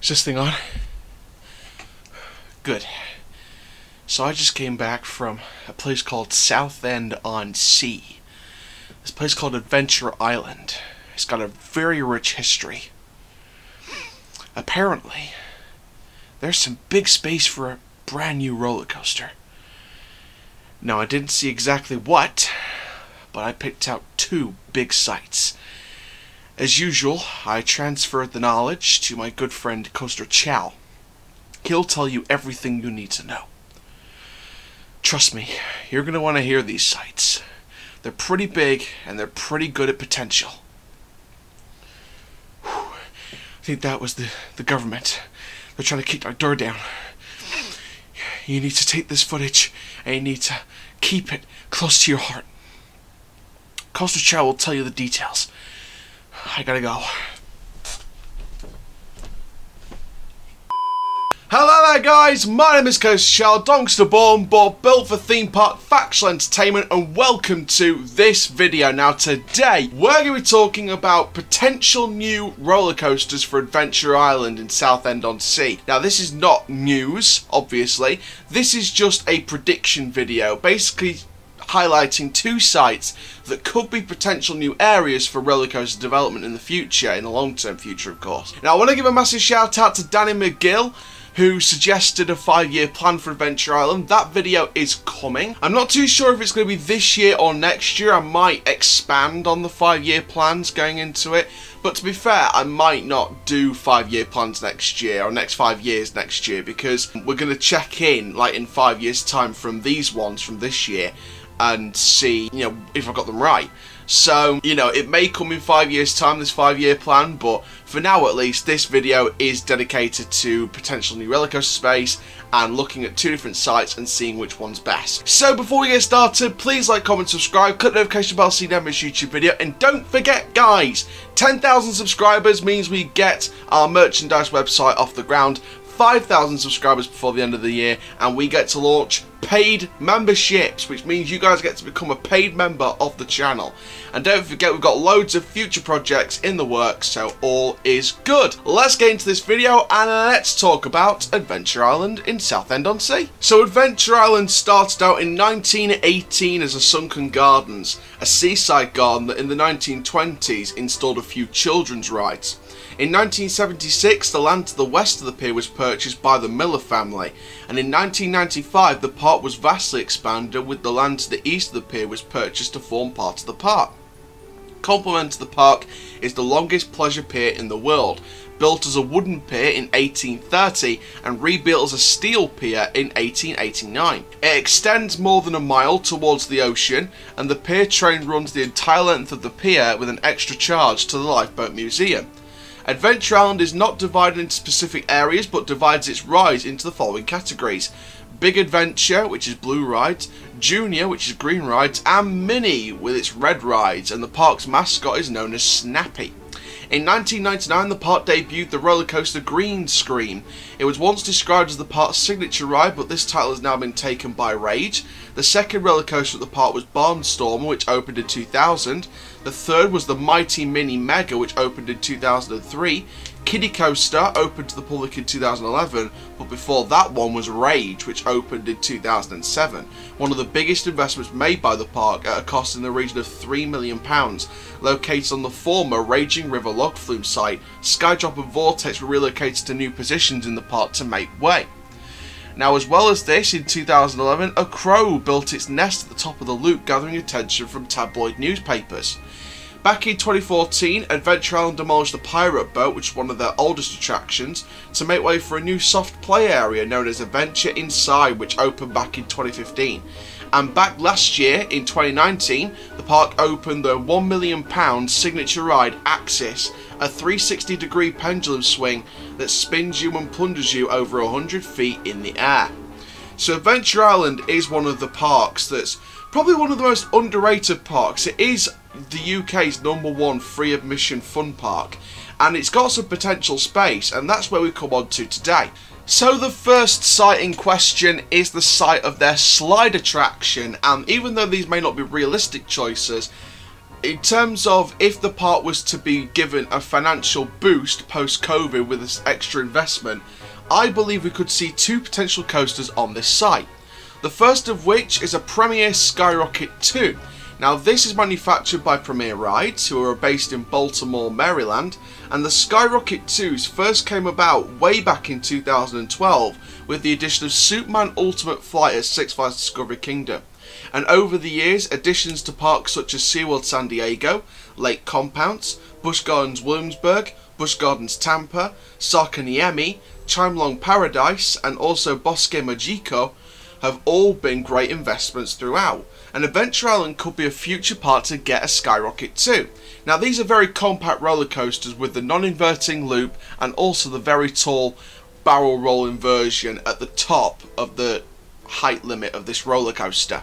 Is this thing on? Good. So I just came back from a place called Southend on Sea. This place called Adventure Island. It's got a very rich history. Apparently, there's some big space for a brand new roller coaster. Now, I didn't see exactly what, but I picked out two big sites. As usual, I transfer the knowledge to my good friend Coaster Chall. He'll tell you everything you need to know. Trust me, you're going to want to hear these sites. They're pretty big and they're pretty good at potential. Whew. I think that was the, the government. They're trying to kick our door down. You need to take this footage and you need to keep it close to your heart. Coaster Chall will tell you the details. I gotta go. Hello there guys, my name is Coaster Chall, Donkster Born, but built for theme park factual entertainment and welcome to this video. Now today, we're going to be talking about potential new roller coasters for Adventure Island in Southend-on-Sea. Now this is not news, obviously, this is just a prediction video, basically highlighting two sites that could be potential new areas for roller coaster development in the future, in the long-term future of course. Now I want to give a massive shout out to Danny McGill who suggested a five-year plan for Adventure Island. That video is coming. I'm not too sure if it's going to be this year or next year. I might expand on the five-year plans going into it. But to be fair, I might not do five-year plans next year or next five years next year because we're going to check in like in five years time from these ones from this year and see, you know, if I got them right. So, you know, it may come in five years time, this five year plan, but for now at least, this video is dedicated to potential new roller coaster space and looking at two different sites and seeing which one's best. So before we get started, please like, comment, subscribe, click the notification bell you never miss YouTube video, and don't forget guys, 10,000 subscribers means we get our merchandise website off the ground 5,000 subscribers before the end of the year and we get to launch paid memberships which means you guys get to become a paid member of the channel. And don't forget we've got loads of future projects in the works so all is good. Let's get into this video and let's talk about Adventure Island in Southend-on-Sea so Adventure Island started out in 1918 as a sunken gardens a seaside garden that in the 1920s installed a few children's rides in 1976, the land to the west of the pier was purchased by the Miller family, and in 1995 the park was vastly expanded with the land to the east of the pier was purchased to form part of the park. Complement to the park is the longest pleasure pier in the world, built as a wooden pier in 1830 and rebuilt as a steel pier in 1889. It extends more than a mile towards the ocean and the pier train runs the entire length of the pier with an extra charge to the Lifeboat Museum. Adventure Island is not divided into specific areas but divides its rides into the following categories. Big Adventure, which is blue rides, Junior, which is green rides, and Mini, with its red rides, and the park's mascot is known as Snappy. In 1999, the park debuted the roller coaster Green Scream. It was once described as the park's signature ride, but this title has now been taken by Rage. The second roller coaster at the park was Barnstormer, which opened in 2000. The third was the Mighty Mini Mega, which opened in 2003. Kiddie Coaster opened to the public in 2011, but before that one was Rage, which opened in 2007. One of the biggest investments made by the park at a cost in the region of £3 million, located on the former Raging River log flume site. Skydrop and Vortex were relocated to new positions in the park to make way. Now, as well as this, in 2011, a crow built its nest at the top of the loop, gathering attention from tabloid newspapers. Back in 2014, Adventure Island demolished the Pirate Boat, which is one of their oldest attractions, to make way for a new soft play area known as Adventure Inside, which opened back in 2015. And back last year, in 2019, the park opened the £1 million signature ride Axis, a 360 degree pendulum swing that spins you and plunges you over 100 feet in the air. So Adventure Island is one of the parks that's probably one of the most underrated parks. It is the UK's number one free admission fun park and it's got some potential space and that's where we come on to today. So the first site in question is the site of their slide attraction and even though these may not be realistic choices in terms of if the park was to be given a financial boost post COVID with this extra investment, I believe we could see two potential coasters on this site. The first of which is a Premier Skyrocket 2. Now this is manufactured by Premier Rides, who are based in Baltimore, Maryland, and the Skyrocket 2s first came about way back in 2012 with the addition of Superman Ultimate Flight at Six Flags Discovery Kingdom. And over the years, additions to parks such as SeaWorld San Diego, Lake Compounce, Busch Gardens Williamsburg, Busch Gardens Tampa, Särkänniemi, Chimelong Paradise, and also Bosque Magico have all been great investments throughout. And Adventure Island could be a future part to get a Skyrocket too. Now these are very compact roller coasters with the non-inverting loop and also the very tall barrel roll inversion at the top of the height limit of this roller coaster.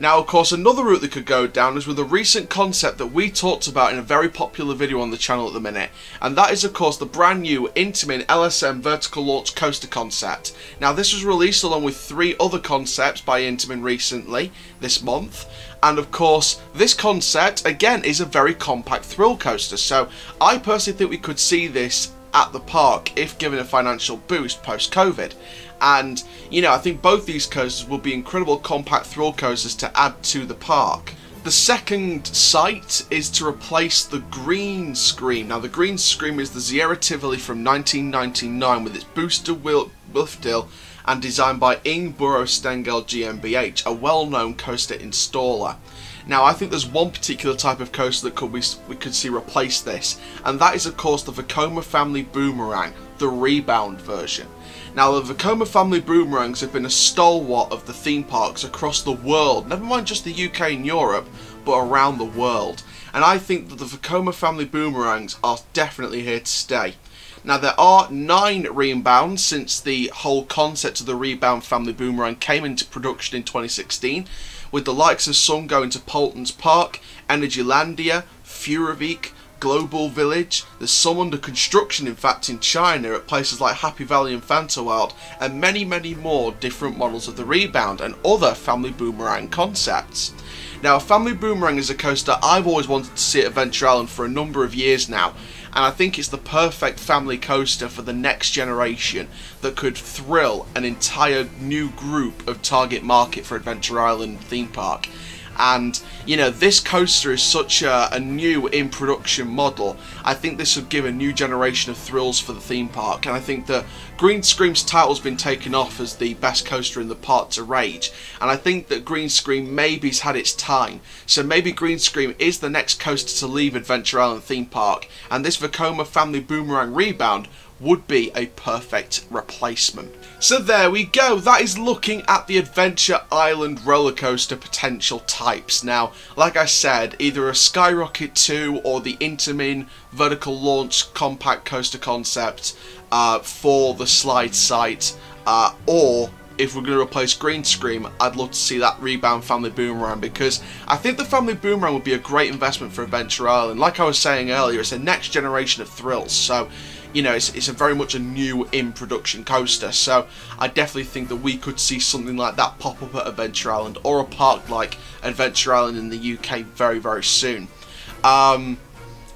Now, of course, another route that could go down is with a recent concept that we talked about in a very popular video on the channel at the minute, and that is, of course, the brand new Intamin LSM vertical launch coaster concept. Now, this was released along with three other concepts by Intamin recently, this month, and of course, this concept, again, is a very compact thrill coaster, so I personally think we could see this at the park if given a financial boost post-COVID. And, you know, I think both these coasters will be incredible compact thrill coasters to add to the park. The second site is to replace the Green Scream. Now, the Green Scream is the Zierer Tivoli from 1999 with its booster wheel lift hill and designed by Ingenieur-Büro Stengel GmbH, a well-known coaster installer. Now, I think there's one particular type of coaster that could we, we could see replace this, and that is, of course, the Vekoma Family Boomerang, the rebound version. Now, the Vekoma Family Boomerangs have been a stalwart of the theme parks across the world, never mind just the UK and Europe, but around the world. And I think that the Vekoma Family Boomerangs are definitely here to stay. Now there are nine rebounds since the whole concept of the rebound family boomerang came into production in 2016, with the likes of some going to Paultons Park, Energylandia, Furuvik, Global Village. There's some under construction, in fact, in China at places like Happy Valley and Fantawild, and many, many more different models of the Rebound and other Family Boomerang concepts. Now, a Family Boomerang is a coaster I've always wanted to see at Adventure Island for a number of years now, and I think it's the perfect family coaster for the next generation that could thrill an entire new group of target market for Adventure Island theme park and you know this coaster is such a, a, new in production model. I think this would give a new generation of thrills for the theme park. And I think that Green Scream's title has been taken off as the best coaster in the park to rage. And I think that Green Scream maybe's had its time. So maybe Green Scream is the next coaster to leave Adventure Island theme park. And this Vekoma Family Boomerang Rebound would be a perfect replacement. So there we go, that is looking at the Adventure Island roller coaster potential types. Now, like I said, either a Skyrocket 2 or the Intamin vertical launch compact coaster concept uh, for the slide site, uh, or if we're going to replace Green Scream, I'd love to see that Rebound Family Boomerang because I think the Family Boomerang would be a great investment for Adventure Island. Like I was saying earlier, it's a next generation of thrills, so you know, it's, it's a very much a new in production coaster. So I definitely think that we could see something like that pop up at Adventure Island or a park like Adventure Island in the UK very, very soon. Um,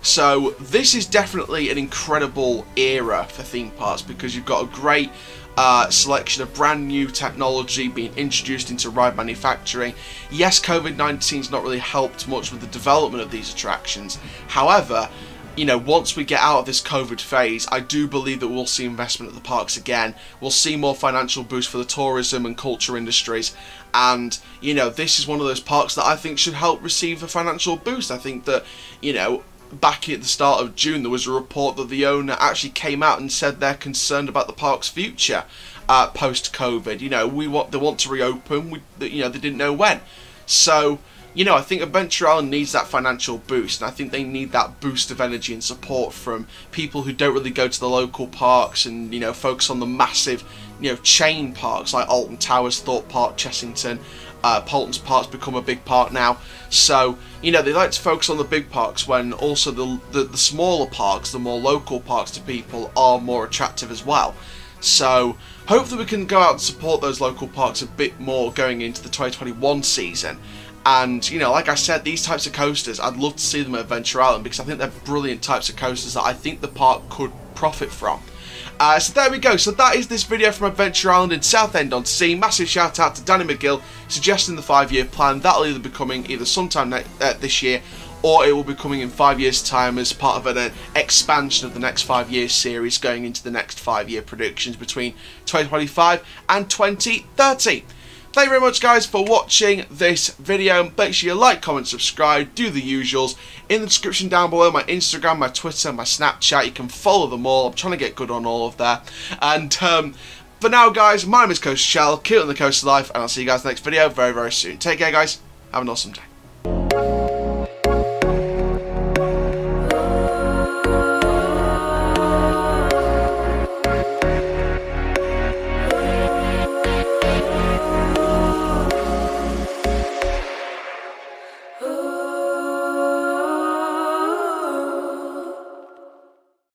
so this is definitely an incredible era for theme parks because you've got a great uh, selection of brand new technology being introduced into ride manufacturing. Yes, COVID-19's not really helped much with the development of these attractions. However, you know, once we get out of this COVID phase, I do believe that we'll see investment at the parks again. We'll see more financial boost for the tourism and culture industries. And, you know, this is one of those parks that I think should help receive a financial boost. I think that, you know, back at the start of June, there was a report that the owner actually came out and said they're concerned about the park's future uh, post-COVID. You know, we want they want to reopen. We, you know, they didn't know when. So, you know, I think Adventure Island needs that financial boost, and I think they need that boost of energy and support from people who don't really go to the local parks and, you know, focus on the massive, you know, chain parks like Alton Towers, Thorpe Park, Chessington. Uh, Paultons Park's become a big park now. So, you know, they like to focus on the big parks when also the, the, the smaller parks, the more local parks to people, are more attractive as well. So, hopefully we can go out and support those local parks a bit more going into the 2021 season And, you know, like I said, these types of coasters, I'd love to see them at Adventure Island because I think they're brilliant types of coasters that I think the park could profit from. Uh, so there we go. So that is this video from Adventure Island in Southend on Sea. Massive shout out to Danny McGill suggesting the five-year plan. That'll either be coming either sometime uh, this year or it will be coming in five years' time as part of an uh, expansion of the next five year series going into the next five year predictions between 2025 and 2030. Thank you very much guys for watching this video. Make sure you like, comment, subscribe, do the usuals. In the description down below, my Instagram, my Twitter, my Snapchat, you can follow them all. I'm trying to get good on all of that. And um, for now guys, my name is Coaster Chall, keep on the coast of life, and I'll see you guys next video very, very soon. Take care guys, have an awesome day.